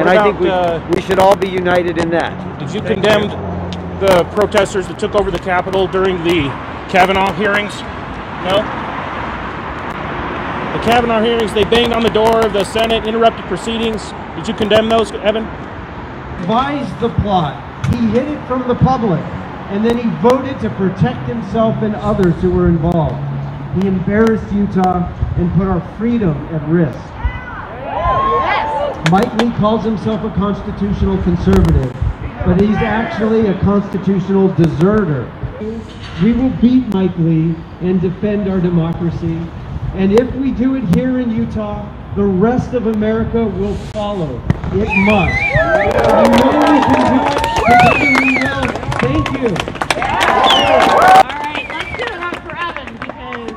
And What I think we, uh, we should all be united in that. Did you condemn the protesters that took over the Capitol during the Kavanaugh hearings? No? The Kavanaugh hearings, they banged on the door of the Senate, interrupted proceedings. Did you condemn those, Evan? devised the plot. He hid it from the public, and then he voted to protect himself and others who were involved. He embarrassed Utah and put our freedom at risk. Mike Lee calls himself a constitutional conservative, but he's actually a constitutional deserter. We will beat Mike Lee and defend our democracy. And if we do it here in Utah, the rest of America will follow. It must. Know we can do it. Thank you. All right, let's give it up for Evan because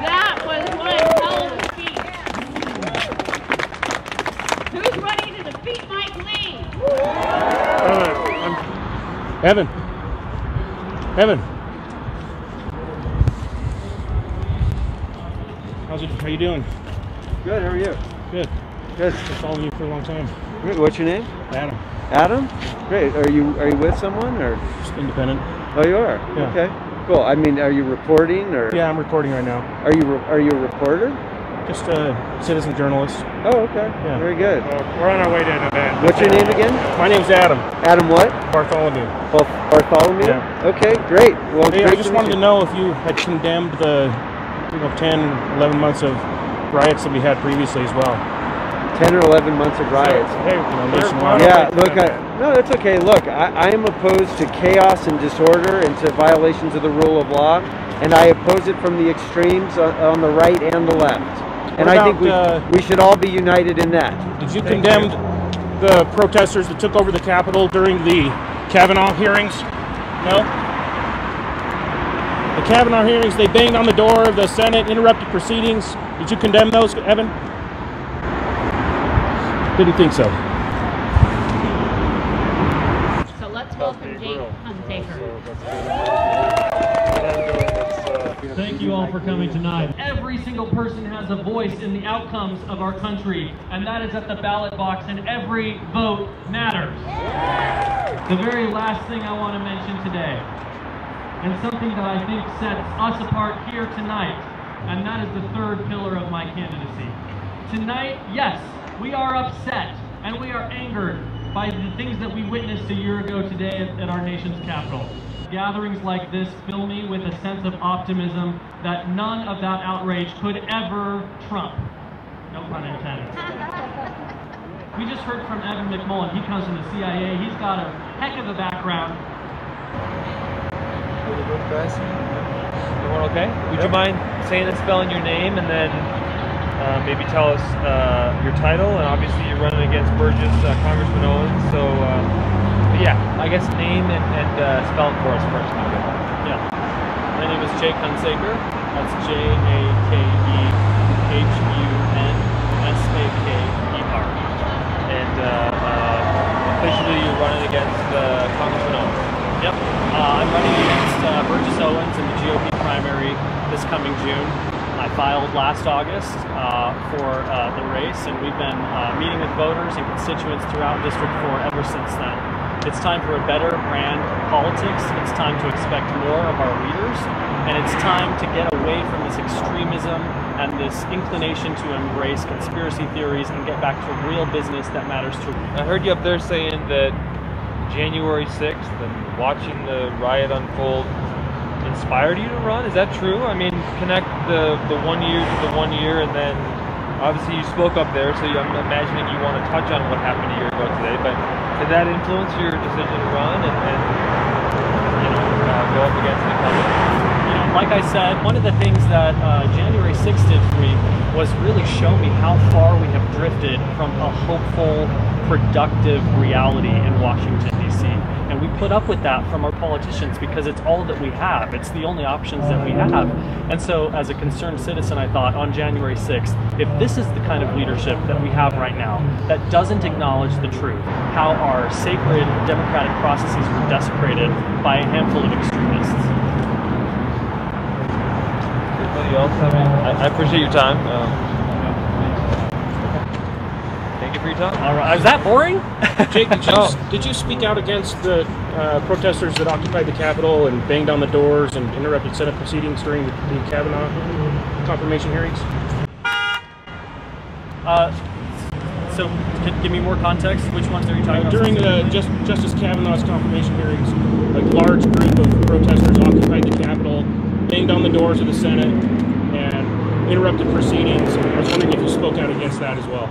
that was one hell of a speech. Who's ready to defeat Mike Lee? Evan. Evan. How's it, how you doing? Good, how are you? Good. Good. I've been following you for a long time. Good. What's your name? Adam. Adam? Great. Are you are you with someone or? Just independent. Oh, you are. Yeah. Okay. Cool. I mean, are you reporting or? Yeah, I'm recording right now. Are you are you a reporter? Just a citizen journalist. Oh, okay. Yeah. Very good. Uh, we're on our way to an event. What's your name again? My name's Adam Adam what? Bartholomew. Bar- Bartholomew. Yeah. Okay. Great. Well, Hey, great I just meet wanted to know if you had condemned the you know, 10, 11 months of riots that we had previously as well. Ten or eleven months of riots. Hey, you know. Yeah, look, I, no, that's okay. Look, I, I am opposed to chaos and disorder and to violations of the rule of law, and I oppose it from the extremes on, on the right and the left. And What I think we, uh, we should all be united in that. Did you condemn the protesters that took over the Capitol during the Kavanaugh hearings? No? The Kavanaugh hearings, they banged on the door of the Senate, interrupted proceedings. Did you condemn those, Evan? Didn't think. So let's welcome Jake Hunsaker. Thank you all for coming tonight. Every single person has a voice in the outcomes of our country, and that is at the ballot box, and every vote matters. The very last thing I want to mention today, and something that I think sets us apart here tonight, and that is the third pillar of my candidacy. Tonight, yes, we are upset and we are angered by the things that we witnessed a year ago today at, at our nation's capital. Gatherings like this fill me with a sense of optimism that none of that outrage could ever trump. No pun intended. We just heard from Evan McMullin. He comes from the CIA. He's got a heck of a background. Everyone okay? Would you mind saying and spelling your name and then uh, maybe tell us uh, your title? And obviously you're running against Burgess, uh, Congressman Owens. So uh, but yeah, I guess name and, and uh, spell it for us first. Yeah. My name is Jake Hunsaker. That's J A K E H U N S A K E R. And uh, uh, officially you're running against uh, Congressman Owens. Yep. Uh, I'm running against uh, Burgess Owens in the GOP primary this coming June. I filed last August uh, for uh, the race, and we've been uh, meeting with voters and constituents throughout District 4 ever since then. It's time for a better brand of politics. It's time to expect more of our leaders, and it's time to get away from this extremism and this inclination to embrace conspiracy theories and get back to real business that matters to I heard you up there saying that January 6th and watching the riot unfold inspired you to run. Is that true? I mean, connect the, the one year to the one year, and then obviously you spoke up there, so I'm imagining you want to touch on what happened a year ago today. But did that influence your decision to run and, and you know uh, go up against the you know, like I said, one of the things that uh, January 6th did for me was really show me how far we have drifted from a hopeful, productive reality in Washington. And we put up with that from our politicians because it's all that we have. It's the only options that we have. And so, as a concerned citizen, I thought on January 6th, if this is the kind of leadership that we have right now that doesn't acknowledge the truth, how our sacred democratic processes were desecrated by a handful of extremists, Anybody else? I mean, I, appreciate your time. Um, thank you for treetop. All right. Is that boring? Jake, did you, No. did you speak out against the uh, protesters that occupied the Capitol and banged on the doors and interrupted Senate proceedings during the, the Kavanaugh confirmation hearings? Uh, so, can, give me more context. Which ones are you talking Uh, about? during the just, Justice Kavanaugh's confirmation hearings, a large group of protesters occupied the Capitol, banged on the doors of the Senate, and interrupted proceedings. I was wondering if you spoke out against that as well.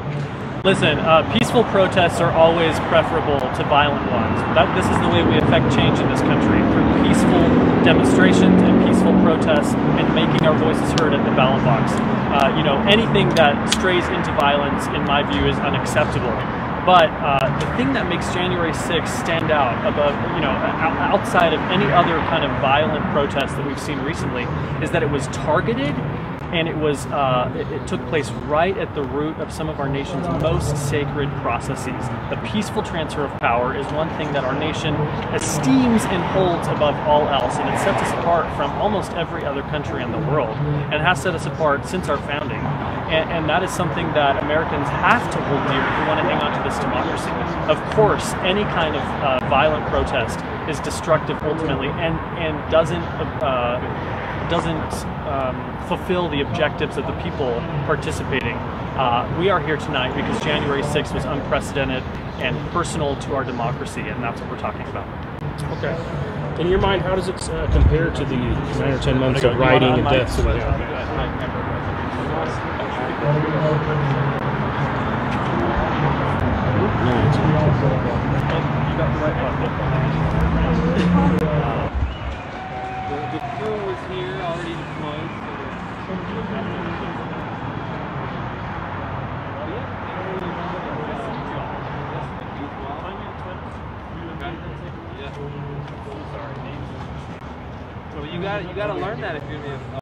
Listen, uh, peaceful protests are always preferable to violent ones. That, this is the way we affect change in this country through peaceful demonstrations and peaceful protests and making our voices heard at the ballot box. Uh, you know, anything that strays into violence, in my view, is unacceptable. But uh, the thing that makes January 6th stand out above, you know, outside of any other kind of violent protest that we've seen recently, is that it was targeted and it was uh, it, it took place right at the root of some of our nation's most sacred processes. The peaceful transfer of power is one thing that our nation esteems and holds above all else, and it sets us apart from almost every other country in the world, and has set us apart since our founding. And, and that is something that Americans have to hold dear if we want to hang on to this democracy. Of course, any kind of uh, violent protest is destructive ultimately, and and doesn't. Uh, doesn't um, fulfill the objectives of the people participating. Uh, we are here tonight because January 6th was unprecedented and personal to our democracy, and that's what we're talking about. Okay. In your mind, how does it uh, compare to the nine or ten months go. of You wanna rioting and unmic? deaths? that we had? You got the right button. The, the crew was here already deployed. You got you got to learn that if you're gonna be